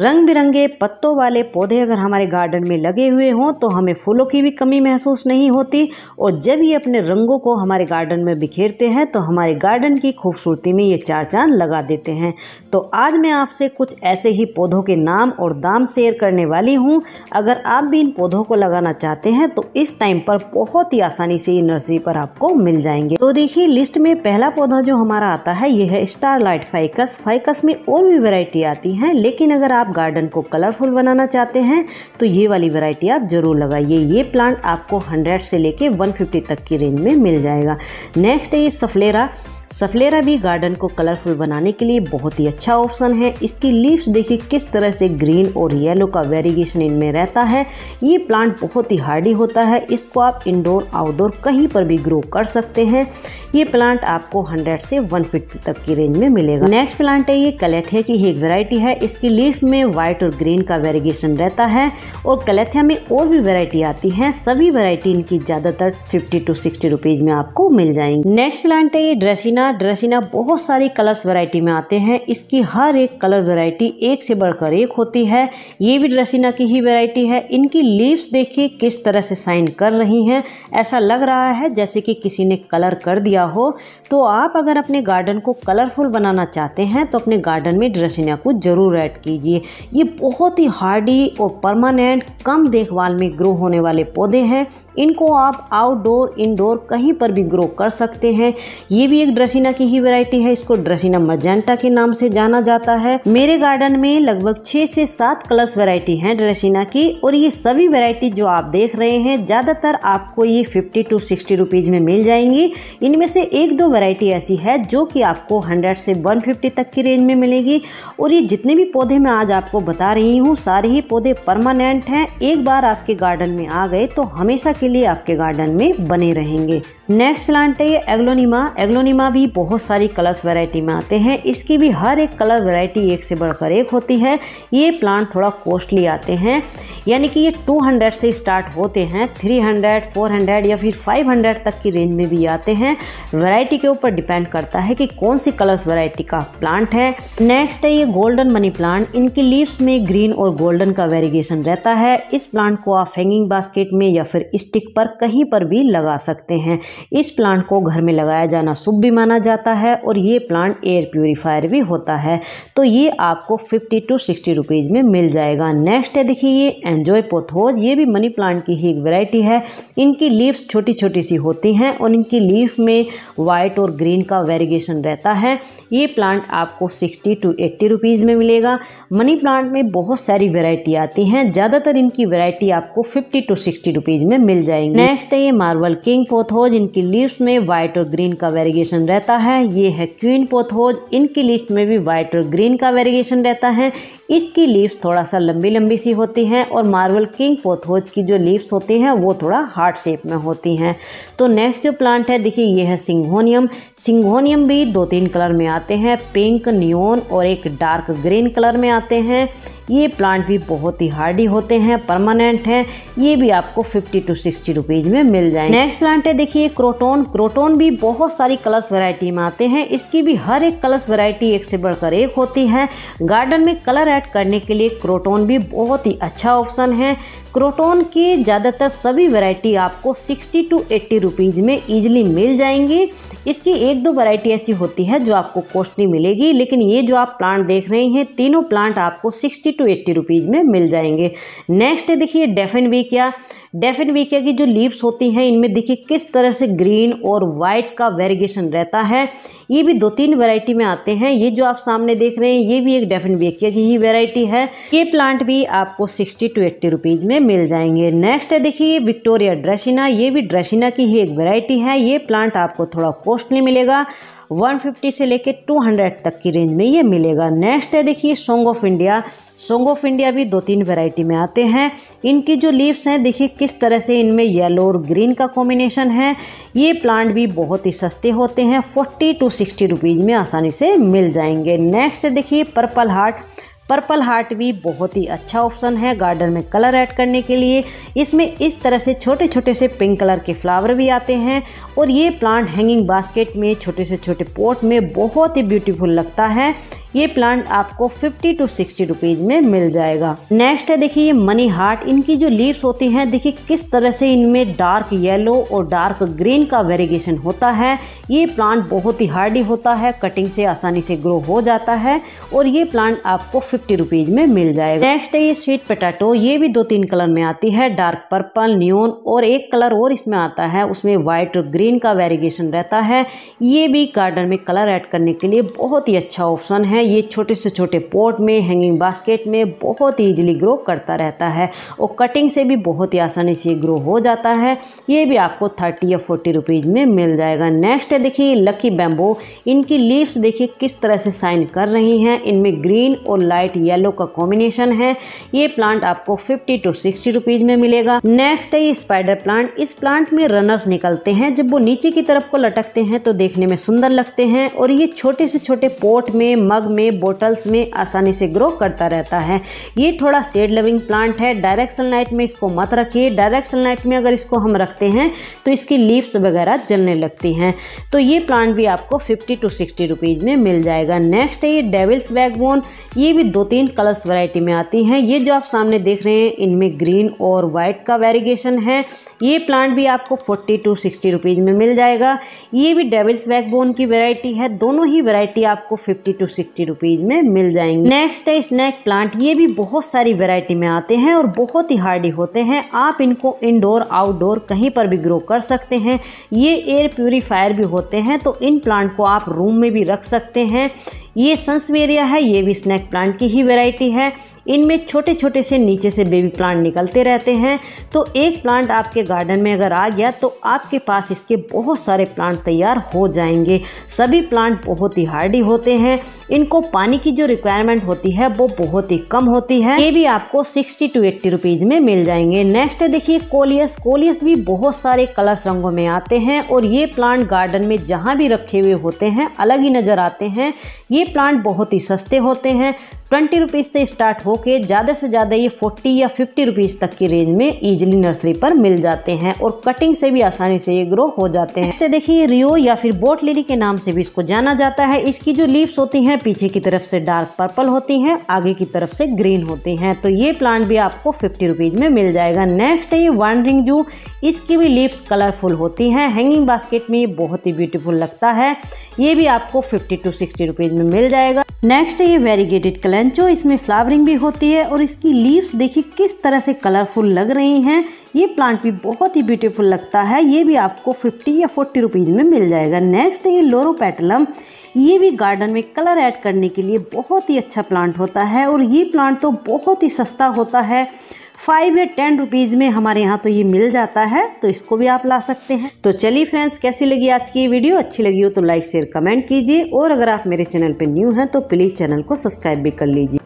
रंग बिरंगे पत्तों वाले पौधे अगर हमारे गार्डन में लगे हुए हों तो हमें फूलों की भी कमी महसूस नहीं होती। और जब ये अपने रंगों को हमारे गार्डन में बिखेरते हैं तो हमारे गार्डन की खूबसूरती में ये चार चाँद लगा देते हैं। तो आज मैं आपसे कुछ ऐसे ही पौधों के नाम और दाम शेयर करने वाली हूँ। अगर आप भी इन पौधों को लगाना चाहते हैं तो इस टाइम पर बहुत ही आसानी से ये नर्सरी पर आपको मिल जाएँगे। तो देखिए, लिस्ट में पहला पौधा जो हमारा आता है, ये है स्टार लाइट फाइकस। फाइकस में और भी वेराइटी आती है, लेकिन अगर आप गार्डन को कलरफुल बनाना चाहते हैं तो ये वाली वैरायटी आप ज़रूर लगाइए। ये प्लांट आपको 100 से लेके 150 तक की रेंज में मिल जाएगा। नेक्स्ट है ये सफलेरा। सफलेरा भी गार्डन को कलरफुल बनाने के लिए बहुत ही अच्छा ऑप्शन है। इसकी लीव्स देखिए किस तरह से ग्रीन और येलो का वेरिएशन इनमें रहता है। ये प्लांट बहुत ही हार्डी होता है। इसको आप इंडोर, आउटडोर कहीं पर भी ग्रो कर सकते हैं। ये प्लांट आपको 100 से 150 तक की रेंज में मिलेगा। नेक्स्ट प्लांट है ये कलेथिया की एक वेराइटी है। इसकी लीफ में व्हाइट और ग्रीन का वेरिएशन रहता है और कलेथिया में और भी वेराइटी आती है। सभी वेराइटी इनकी ज़्यादातर 50 टू 60 रुपीज़ में आपको मिल जाएँगे। नेक्स्ट प्लांट है ये ड्रेसिना ड्रेसिना ड्रेसिना बहुत सारी कलर्स वैरायटी में आते हैं। इसकी हर एक कलर वैरायटी एक से बढ़कर एक होती है। ये भी ड्रेसिना की ही वैरायटी है। इनकी लीव्स देखिए किस तरह से साइन कर रही हैं। ऐसा लग रहा है जैसे कि किसी ने कलर कर दिया हो। तो आप अगर अपने गार्डन को कलरफुल बनाना चाहते हैं तो अपने गार्डन में ड्रेसिना को ज़रूर ऐड कीजिए। ये बहुत ही हार्डी और परमानेंट कम देखभाल में ग्रो होने वाले पौधे हैं। इनको आप आउटडोर इनडोर कहीं पर भी ग्रो कर सकते हैं। ये भी एक ड्रेसिना की ही वैरायटी है। इसको ड्रेसिना मजेंटा के नाम से जाना जाता है। मेरे गार्डन में लगभग छह से सात कलर्स वैरायटी हैं ड्रेसिना की, और ये सभी वैरायटी जो आप देख रहे हैं, ज़्यादातर आपको ये फिफ्टी टू सिक्सटी रुपीज़ में मिल जाएँगी। इनमें से एक दो वैरायटी ऐसी है जो कि आपको हंड्रेड से वन फिफ्टी तक की रेंज में मिलेगी। और ये जितने भी पौधे मैं आज आपको बता रही हूँ, सारे ही पौधे परमानेंट हैं। एक बार आपके गार्डन में आ गए तो हमेशा के लिए आपके गार्डन में बने रहेंगे। नेक्स्ट प्लांट है ये एग्लोनिमा एग्लोनिमा भी बहुत सारी कलर्स वैरायटी में आते हैं। इसकी भी हर एक कलर वैरायटी एक से बढ़कर एक होती है। ये प्लांट थोड़ा कॉस्टली आते हैं। यानी कि ये 200 से स्टार्ट होते हैं 300, 400 या फिर 500 तक की रेंज में भी आते हैं। वैरायटी के ऊपर डिपेंड करता है कि कौन सी कलर्स वैरायटी का प्लांट है। नेक्स्ट है ये गोल्डन मनी प्लांट इनकी लीव्स में ग्रीन और गोल्डन का वेरिएशन रहता है। इस प्लांट को आप हैंगिंग बास्केट में या फिर स्टिक पर कहीं पर भी लगा सकते हैं। इस प्लांट को घर में लगाया जाना शुभ भी माना जाता है और ये प्लांट एयर प्योरीफायर भी होता है। तो ये आपको 50 टू 60 रुपीज़ में मिल जाएगा। नेक्स्ट है देखिए ये एंजॉय पोथोज ये भी मनी प्लांट की ही एक वैरायटी है। इनकी लीव्स छोटी छोटी सी होती हैं और इनकी लीफ में वाइट और ग्रीन का वेरिएशन रहता है। ये प्लांट आपको 60 टू 80 रुपीज़ में मिलेगा। मनी प्लांट में बहुत सारी वेराइटी आती हैं। ज़्यादातर इनकी वेराइटी आपको 50 टू 60 रुपीज़ में मिल जाएँगी। नेक्स्ट है ये मार्बल किंग पोथोज इनकी लीव्स में वाइट और ग्रीन का वेरिएशन रहता है। ये है क्वीन पोथोज इनकी लीफ में भी वाइट और ग्रीन का वेरिएशन रहता है। इसकी लीव्स थोड़ा सा लंबी लंबी सी होती हैं और मार्बल किंग पोथोज की जो लीव्स होती हैं, वो थोड़ा हार्ट शेप में होती हैं। तो नेक्स्ट जो प्लांट है, देखिए, ये है सिंघोनियम। सिंघोनियम भी दो तीन कलर में आते हैं। पिंक, न्योन और एक डार्क ग्रीन कलर में आते हैं। ये प्लांट भी बहुत ही हार्डी होते हैं, परमानेंट हैं। ये भी आपको 50 टू 60 रुपीज़ में मिल जाएँगे। नेक्स्ट प्लांट है, देखिए, क्रोटोन। क्रोटोन भी बहुत सारी कलर्स वैरायटी में आते हैं। इसकी भी हर एक कलर्स वैरायटी एक से बढ़कर एक होती है। गार्डन में कलर करने के लिए क्रोटोन भी बहुत ही अच्छा ऑप्शन है। क्रोटोन की ज़्यादातर सभी वैरायटी आपको 60 टू 80 रुपीज़ में ईजिली मिल जाएँगी। इसकी एक दो वैरायटी ऐसी होती है जो आपको कॉस्टली मिलेगी, लेकिन ये जो आप प्लांट देख रहे हैं, तीनों प्लांट आपको 60 टू 80 रुपीज़ में मिल जाएँगे। नेक्स्ट देखिए डेफिन वीकिया डेफिन वीकिया की जो लीव्स होती हैं, इनमें देखिए किस तरह से ग्रीन और वाइट का वेरिएशन रहता है। ये भी दो तीन वैरायटी में आते हैं। ये जो आप सामने देख रहे हैं, ये भी एक डेफिन वीकिया की ही वेराइटी है। ये प्लांट भी आपको सिक्सटी टू एट्टी रुपीज़ में मिल जाएँगे। नेक्स्ट है, देखिए विक्टोरिया ड्रेसिना ये भी ड्रेसिना की ही एक वेराइटी है। ये प्लांट आपको थोड़ा कॉस्टली मिलेगा। 150 से लेके 200 तक की रेंज में ये मिलेगा। नेक्स्ट है, देखिए song of India song of India भी दो तीन वैरायटी में आते हैं। इनकी जो लीव्स हैं, देखिए, किस तरह से इनमें येलो और ग्रीन का कॉम्बिनेशन है, ये प्लांट भी बहुत ही सस्ते होते हैं। 40 टू 60 रुपीज़ में आसानी से मिल जाएँगे। नेक्स्ट देखिए पर्पल हार्ट पर्पल हार्ट भी बहुत ही अच्छा ऑप्शन है। गार्डन में कलर ऐड करने के लिए। इसमें इस तरह से छोटे छोटे से पिंक कलर के फ्लावर भी आते हैं। और ये प्लांट हैंगिंग बास्केट में छोटे से छोटे पॉट में बहुत ही ब्यूटीफुल लगता है। ये प्लांट आपको फिफ्टी टू सिक्सटी रुपीज़ में मिल जाएगा। नेक्स्ट है, देखिए ये मनी हार्ट इनकी जो लीव्स होती हैं, देखिए किस तरह से इनमें डार्क येलो और डार्क ग्रीन का वेरिगेशन होता है। ये प्लांट बहुत ही हार्डी होता है कटिंग से आसानी से ग्रो हो जाता है और ये प्लांट आपको फिफ्टी रुपीज़ में मिल जाएगा। नेक्स्ट है ये स्वीट पोटैटो ये भी दो तीन कलर में आती है डार्क पर्पल न्यून और एक कलर और इसमें आता है, उसमें व्हाइट और ग्रीन का वेरिगेशन रहता है। ये भी गार्डन में कलर ऐड करने के लिए बहुत ही अच्छा ऑप्शन है। ये छोटे से छोटे पॉट में हैंगिंग बास्केट में बहुत ही ईजिली ग्रो करता रहता है और कटिंग से भी बहुत ही आसानी से ग्रो हो जाता है। ये भी आपको थर्टी या फोर्टी रुपीज़ में मिल जाएगा। नेक्स्ट है देखिए लकी बैम्बो इनकी लीव्स देखिए किस तरह से साइन कर रही हैं। इनमें ग्रीन और लाइट येलो का कॉम्बिनेशन है। ये प्लांट आपको फिफ्टी टू सिक्सटी रुपीज़ में मिलेगा। नेक्स्ट है ये स्पाइडर प्लांट इस प्लांट में रनर्स निकलते हैं। जब वो नीचे की तरफ़ को लटकते हैं तो देखने में सुंदर लगते हैं और ये छोटे से छोटे पोट में मग में बोटल्स में आसानी से ग्रो करता रहता है। ये थोड़ा सेड लविंग प्लांट है। डायरेक्ट सनलाइट में इसको मत रखिए। डायरेक्ट सनलाइट में अगर इसको हम रखते हैं तो इसकी लीव्स वगैरह जलने लगती हैं। तो ये प्लांट भी आपको फिफ्टी टू सिक्सटी रुपीज़ में मिल जाएगा। नेक्स्ट है ये डेविल्स बैकबोन ये भी दो तीन कलर्स वैरायटी में आती हैं। ये जो आप सामने देख रहे हैं, इनमें ग्रीन और वाइट का वेरिगेशन है। ये प्लांट भी आपको फोर्टी टू सिक्सटी रुपीज़ में मिल जाएगा। ये भी डेविल्स बैकबोन की वैरायटी है। दोनों ही वैरायटी आपको फिफ्टी टू सिक्सटी रुपीज़ में मिल जाएँगे। नेक्स्ट है स्नैक प्लांट ये भी बहुत सारी वेराइटी में आते हैं और बहुत ही हार्डी होते हैं। आप इनको इनडोर आउटडोर कहीं पर भी ग्रो कर सकते हैं। ये एयर प्योरीफायर भी होते हैं तो इन प्लांट को आप रूम में भी रख सकते हैं। ये सन्सवेरिया है, ये भी स्नैक प्लांट की ही वैरायटी है। इनमें छोटे छोटे से नीचे से बेबी प्लांट निकलते रहते हैं। तो एक प्लांट आपके गार्डन में अगर आ गया तो आपके पास इसके बहुत सारे प्लांट तैयार हो जाएँगे। सभी प्लांट बहुत ही हार्डी होते हैं। इनको पानी की जो रिक्वायरमेंट होती है, वो बहुत ही कम होती है। ये भी आपको सिक्सटी टू एट्टी रुपीज़ में मिल जाएँगे। नेक्स्ट देखिए, कोलियस। कोलियस भी बहुत सारे कलर्स रंगों में आते हैं और ये प्लांट गार्डन में जहाँ भी रखे हुए होते हैं, अलग ही नज़र आते हैं। ये प्लांट बहुत ही सस्ते होते हैं ट्वेंटी रुपीज़ से स्टार्ट होके ज़्यादा से ज़्यादा ये फोर्टी या फिफ्टी रुपीज़ तक की रेंज में इजीली नर्सरी पर मिल जाते हैं और कटिंग से भी आसानी से ये ग्रो हो जाते हैं। देखिए रियो या फिर बोट लिली के नाम से भी इसको जाना जाता है। इसकी जो लीव्स होती हैं, पीछे की तरफ़ से डार्क पर्पल होती हैं, आगे की तरफ़ से ग्रीन होती हैं। तो ये प्लांट भी आपको फिफ्टी रुपीज़ में मिल जाएगा। नेक्स्ट है ये वनरिंग जू इसकी भी लीव्स कलरफुल होती हैं। हैंगिंग बास्केट में ये बहुत ही ब्यूटीफुल लगता है। ये भी आपको फिफ्टी टू सिक्सटी रुपीज़ में मिल जाएगा। नेक्स्ट है ये वेरीगेटेड कलेंचो इसमें फ्लावरिंग भी होती है और इसकी लीव्स देखिए किस तरह से कलरफुल लग रही हैं। ये प्लांट भी बहुत ही ब्यूटीफुल लगता है। ये भी आपको 50 या 40 रुपीज़ में मिल जाएगा। नेक्स्ट ये लोरो लोरोपेटलम ये भी गार्डन में कलर ऐड करने के लिए बहुत ही अच्छा प्लांट होता है और ये प्लांट तो बहुत ही सस्ता होता है। फाइव या टेन रुपीज़ में हमारे यहाँ तो ये मिल जाता है तो इसको भी आप ला सकते हैं। तो चलिए फ्रेंड्स, कैसी लगी आज की वीडियो? अच्छी लगी हो तो लाइक, शेयर, कमेंट कीजिए। और अगर आप मेरे चैनल पे न्यू हैं तो प्लीज़ चैनल को सब्सक्राइब भी कर लीजिए।